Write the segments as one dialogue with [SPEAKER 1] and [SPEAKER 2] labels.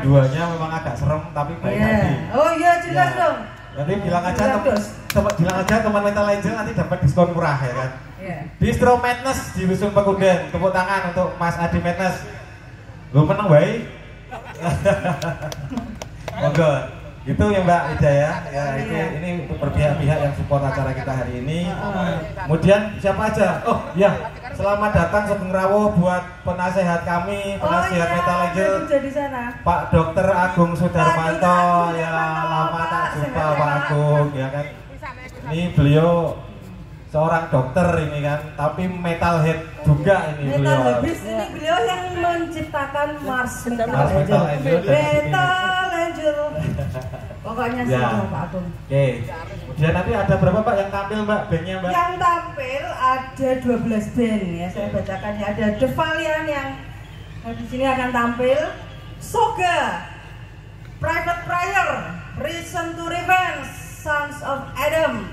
[SPEAKER 1] duanya memang agak serem tapi baik
[SPEAKER 2] Iya.
[SPEAKER 1] hati.
[SPEAKER 2] Oh iya jelas
[SPEAKER 1] Ya.
[SPEAKER 2] dong.
[SPEAKER 1] Nanti bilang aja
[SPEAKER 2] Jelas,
[SPEAKER 1] tem-
[SPEAKER 2] Dos.
[SPEAKER 1] tem- bilang aja teman Metal Angel nanti dapat diskon murah ya kan.
[SPEAKER 2] Iya.
[SPEAKER 1] Distro Madness di Wisung Pekunden. Tepuk tangan untuk Mas Adi Madness. Lu menang baik. Monggo. Itu ya Mbak Ida ya. Ya itu
[SPEAKER 2] Iya.
[SPEAKER 1] ini untuk berpihak-pihak yang support acara kita hari ini.
[SPEAKER 2] Heeh.
[SPEAKER 1] Kemudian siapa aja? Oh ya, selamat datang Sugeng Rawo buat penasehat kami,
[SPEAKER 2] Oh
[SPEAKER 1] penasehat
[SPEAKER 2] iya,
[SPEAKER 1] Metal Angel.
[SPEAKER 2] di sana.
[SPEAKER 1] Pak Dokter Agung Sudarmanto ya lama tak jumpa Pak. Agung ya kan. Ini beliau seorang dokter ini kan, tapi metalhead juga ini
[SPEAKER 2] Metal
[SPEAKER 1] beliau.
[SPEAKER 2] habis ini beliau yang menciptakan Mars Metal
[SPEAKER 1] Mars Metal
[SPEAKER 2] Angel. Metal Angel. Pokoknya
[SPEAKER 1] Ya.
[SPEAKER 2] sudah Pak Agung.
[SPEAKER 1] Oke. Kemudian nanti ada berapa Mbak yang tampil Mbak bandnya Mbak?
[SPEAKER 2] Yang tampil ada 12 band ya, saya bacakan ya. Ada The Valiant yang di sini akan tampil. Soga, Private Prayer, Reason to Revenge, Sons of Adam,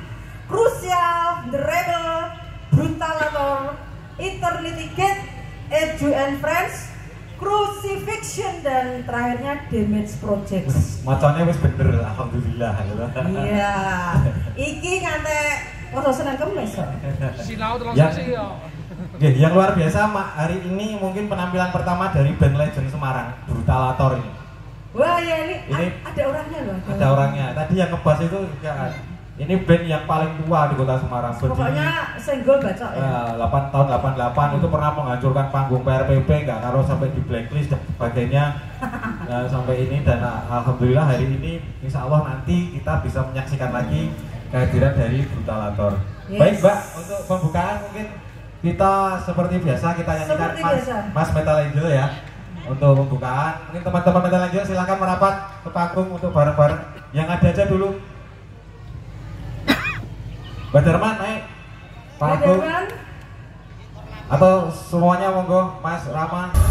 [SPEAKER 2] Crucial, The Rebel, Brutalator, Eternity Gate, Edu and Friends, Crucifixion dan terakhirnya Damage Project.
[SPEAKER 1] Macannya wis bener alhamdulillah. gitu.
[SPEAKER 2] Iya. Iki ngante poso Senin Kemis.
[SPEAKER 3] Sinau terus
[SPEAKER 1] Ya.
[SPEAKER 3] sih ya.
[SPEAKER 1] Oke, yang luar biasa Mak, hari ini mungkin penampilan pertama dari band Legend Semarang, Brutalator ini.
[SPEAKER 2] Wah ya ini,
[SPEAKER 1] Ini-
[SPEAKER 2] ada orangnya loh.
[SPEAKER 1] Ada orangnya. Tadi yang ngebas itu juga ini band yang paling tua di kota Semarang.
[SPEAKER 2] Pokoknya senggol bacok ya.
[SPEAKER 1] eh, 8 tahun 88 itu pernah menghancurkan panggung PRPP nggak karo sampai di blacklist dan sebagainya Nah, sampai ini dan ah, alhamdulillah hari ini insya Allah nanti kita bisa menyaksikan lagi kehadiran dari Brutalator.
[SPEAKER 2] Yes.
[SPEAKER 1] Baik Mbak, untuk pembukaan mungkin kita seperti biasa kita nyanyikan
[SPEAKER 2] Seperti
[SPEAKER 1] Mas,
[SPEAKER 2] biasa.
[SPEAKER 1] Mas Metal Angel ya untuk pembukaan. Mungkin teman-teman Metal Angel silakan merapat ke panggung untuk bareng-bareng. Yang ada aja dulu. Mbak Darman naik. Pak Agung atau semuanya monggo Mas Rama.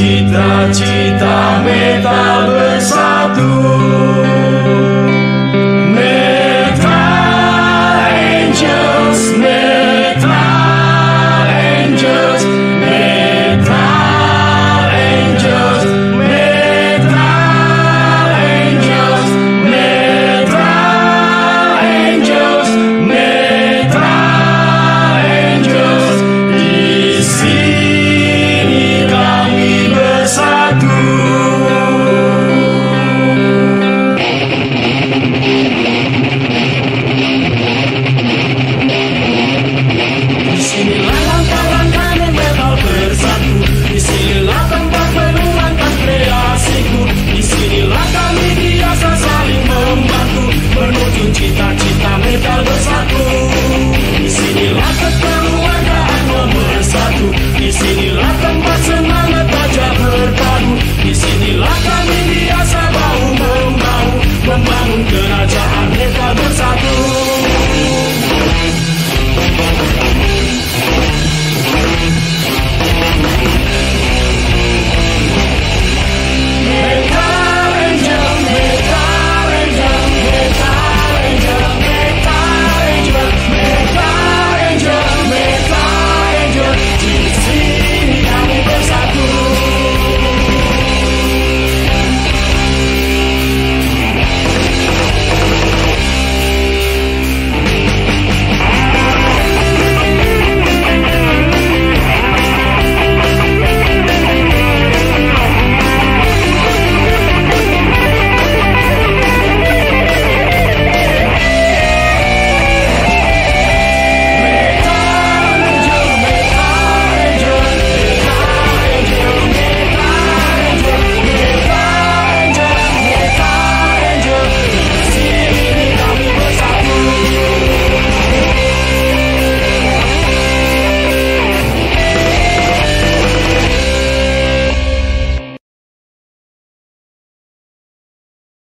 [SPEAKER 4] cita-cita meta besar